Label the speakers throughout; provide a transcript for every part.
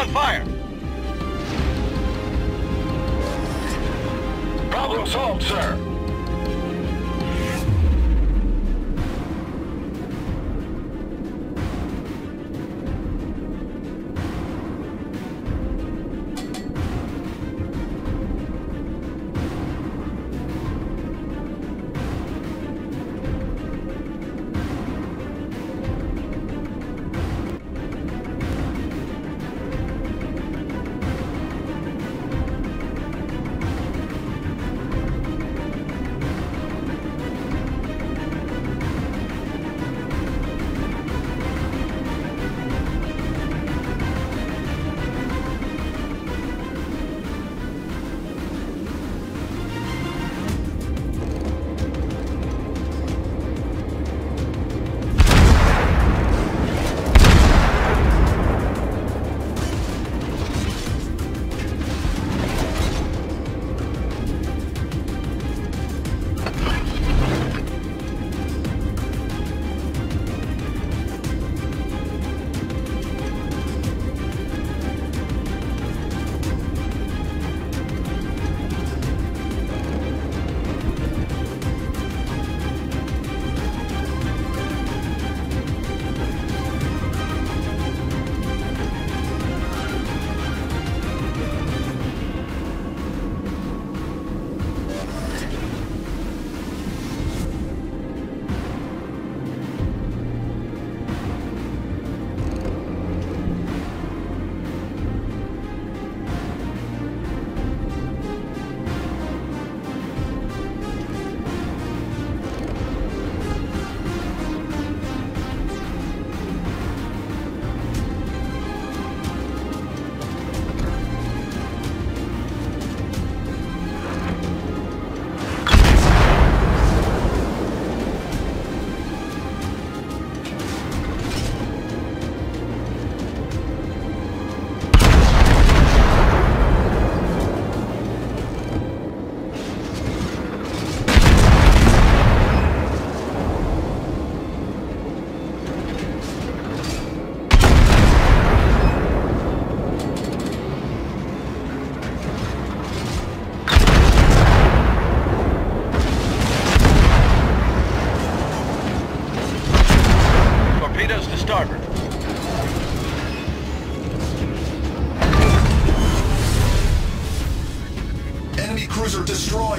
Speaker 1: on fire!
Speaker 2: Problem solved, sir.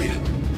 Speaker 3: Destroyed.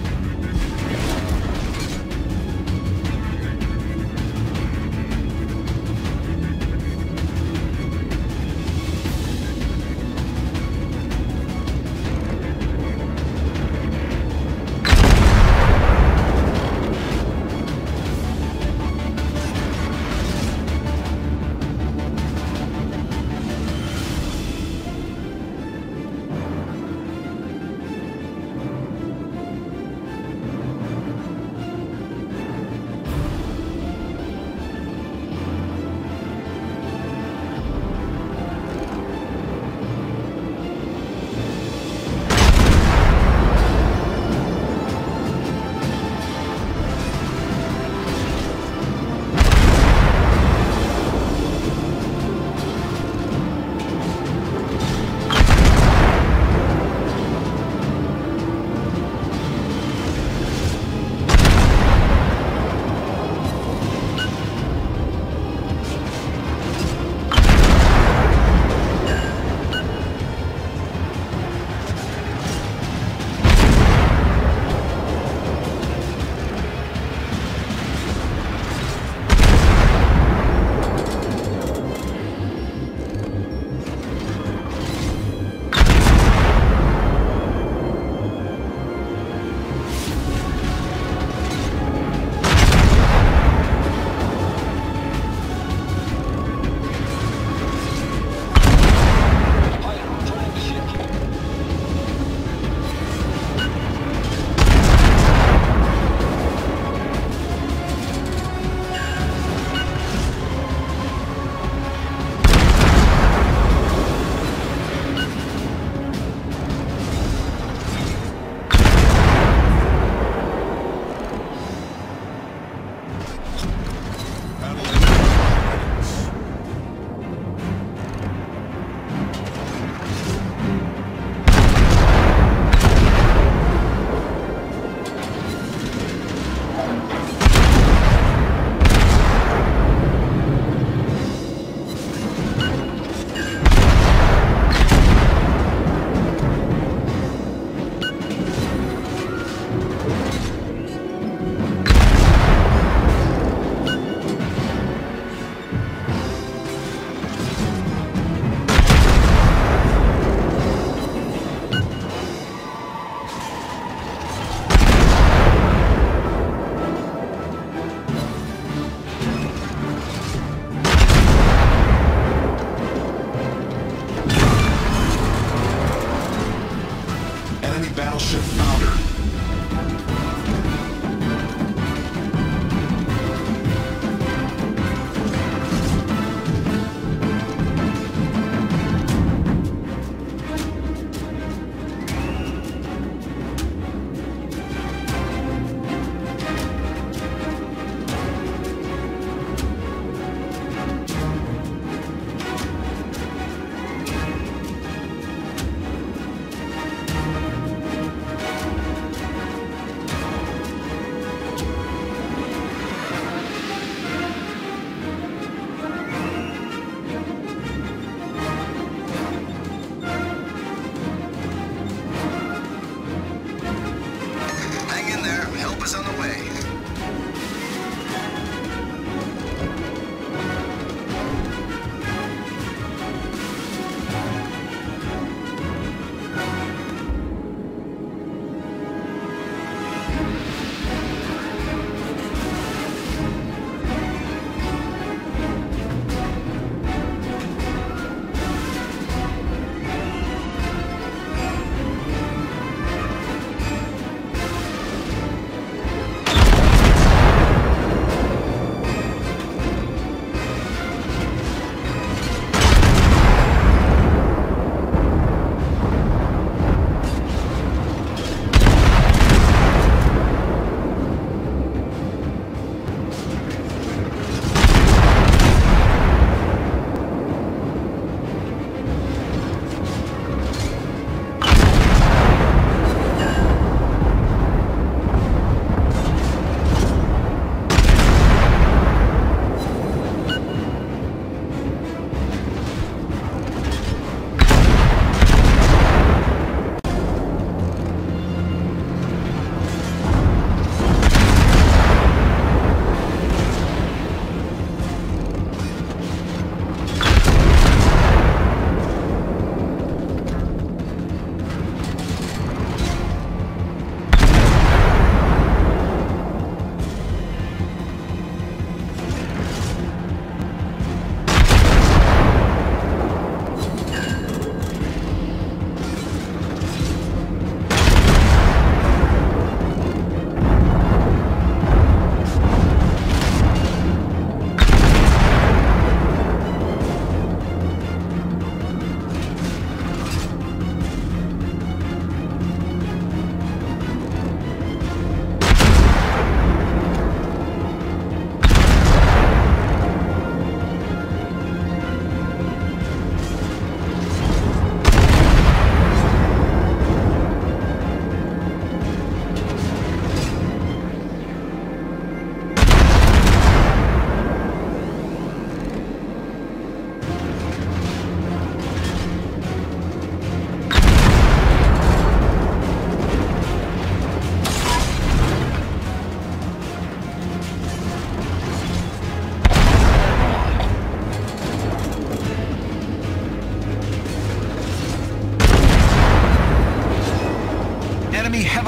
Speaker 3: battleship founder.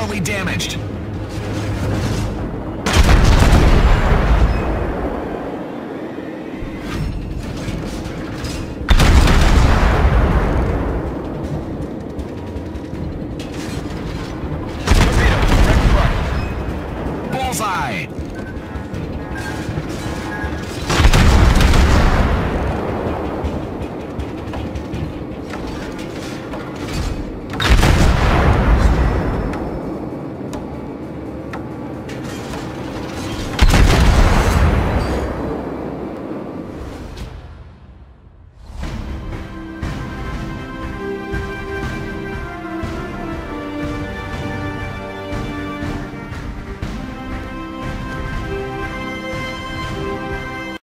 Speaker 3: Damaged.